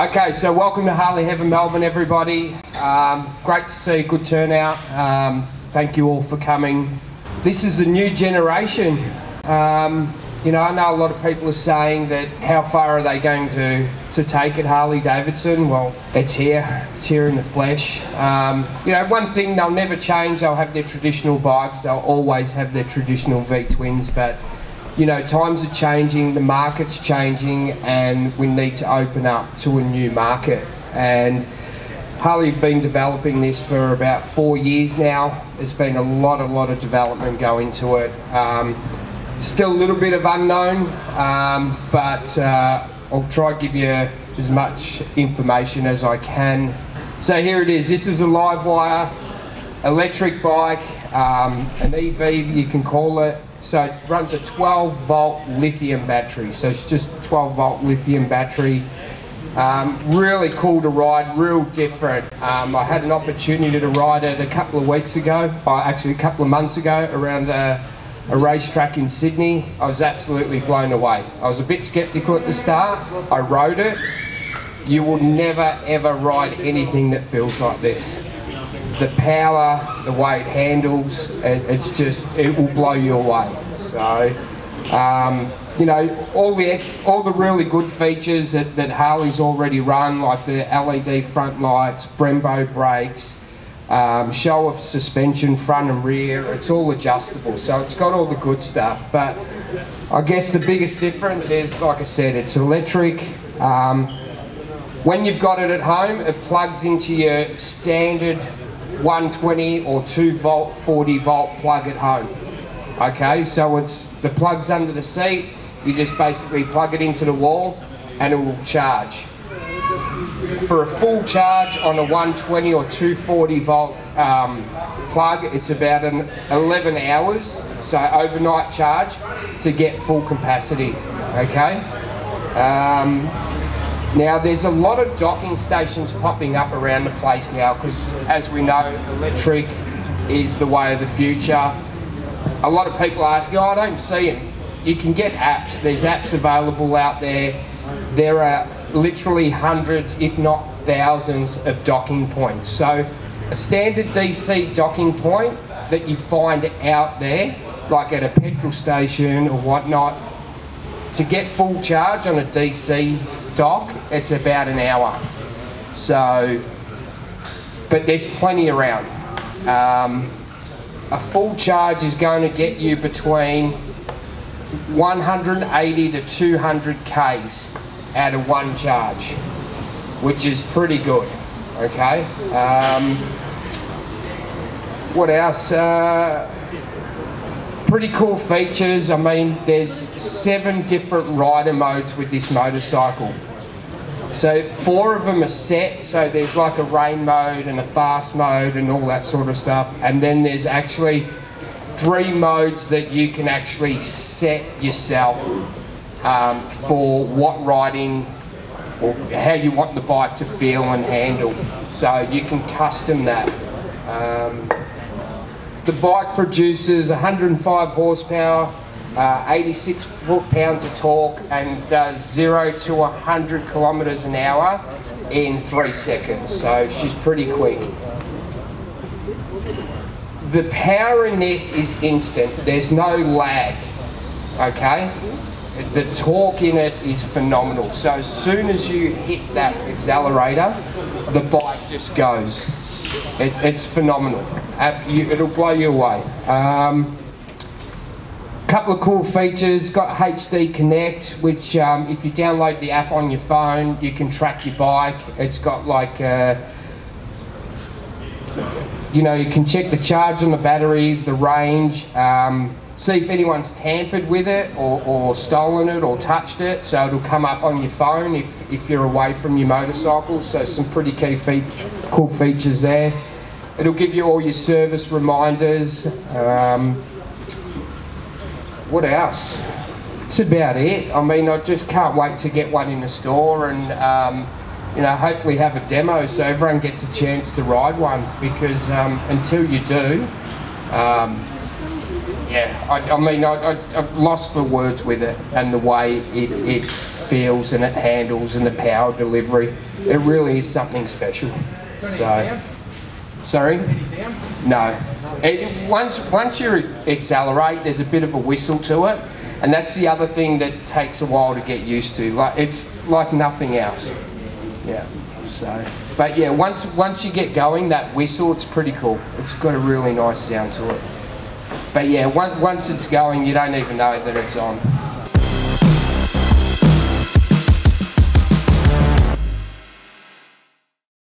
Okay, so welcome to Harley Heaven Melbourne, everybody. Um, great to see, good turnout. Um, thank you all for coming. This is the new generation. Um, you know, I know a lot of people are saying that how far are they going to, to take it, Harley Davidson? Well, it's here, it's here in the flesh. Um, you know, one thing they'll never change, they'll have their traditional bikes, they'll always have their traditional V twins, but you know, times are changing, the market's changing, and we need to open up to a new market. And Harley have been developing this for about four years now. There's been a lot, a lot of development go into it. Um, still a little bit of unknown, um, but uh, I'll try to give you as much information as I can. So here it is. This is a LiveWire electric bike, um, an EV you can call it. So it runs a 12 volt lithium battery. So it's just a 12 volt lithium battery. Um, really cool to ride, real different. Um, I had an opportunity to ride it a couple of weeks ago, or actually a couple of months ago, around a, a racetrack in Sydney. I was absolutely blown away. I was a bit sceptical at the start. I rode it. You will never ever ride anything that feels like this the power, the way it handles, it, it's just, it will blow you away. So, um, you know, all the all the really good features that, that Harley's already run, like the LED front lights, Brembo brakes, um, Showa suspension front and rear, it's all adjustable. So it's got all the good stuff. But I guess the biggest difference is, like I said, it's electric. Um, when you've got it at home, it plugs into your standard 120 or 2 volt 40 volt plug at home. Okay, so it's the plug's under the seat, you just basically plug it into the wall and it will charge. For a full charge on a 120 or 240 volt um, plug, it's about an 11 hours, so overnight charge to get full capacity. Okay. Um, now there's a lot of docking stations popping up around the place now because as we know electric is the way of the future. A lot of people ask, oh I don't see it. You can get apps, there's apps available out there. There are literally hundreds if not thousands of docking points. So a standard DC docking point that you find out there, like at a petrol station or whatnot, to get full charge on a DC dock, it's about an hour. So, but there's plenty around. Um, a full charge is going to get you between 180 to 200 Ks out of one charge, which is pretty good. Okay. Um, what else? Uh, pretty cool features. I mean, there's seven different rider modes with this motorcycle. So four of them are set, so there's like a rain mode and a fast mode and all that sort of stuff. And then there's actually three modes that you can actually set yourself um, for what riding or how you want the bike to feel and handle. So you can custom that. Um, the bike produces 105 horsepower, uh, 86 foot-pounds of torque and does 0 to 100 kilometres an hour in 3 seconds, so she's pretty quick. The power in this is instant, there's no lag, okay? The torque in it is phenomenal, so as soon as you hit that accelerator, the bike just goes. It, it's phenomenal. It'll blow you away. Um, couple of cool features, got HD Connect, which um, if you download the app on your phone, you can track your bike. It's got like, uh, you know, you can check the charge on the battery, the range, um, see if anyone's tampered with it or, or, stolen it or touched it. So it'll come up on your phone if, if you're away from your motorcycle. So some pretty key fe cool features there. It'll give you all your service reminders. Um, what else? That's about it. I mean, I just can't wait to get one in the store and, um, you know, hopefully have a demo so everyone gets a chance to ride one because um, until you do, um, yeah, I, I mean, I, have lost for words with it and the way it, it feels and it handles and the power delivery. it really is something special. So, sorry? No. It, once once you accelerate, there's a bit of a whistle to it, and that's the other thing that takes a while to get used to. Like it's like nothing else. Yeah. So, but yeah, once once you get going, that whistle, it's pretty cool. It's got a really nice sound to it. But yeah, once it's going, you don't even know that it's on.